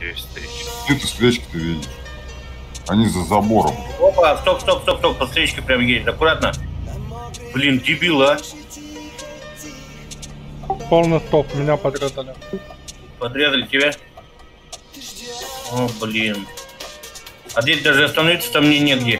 Есть встреча. Где ты встречки-то видишь? Они за забором. Опа, стоп, стоп, стоп, стоп, по встречке прям едет, аккуратно. Блин, дебил, а. Полный стоп, меня подрезали. Подрезали тебя. О, блин. А здесь даже остановиться там мне негде.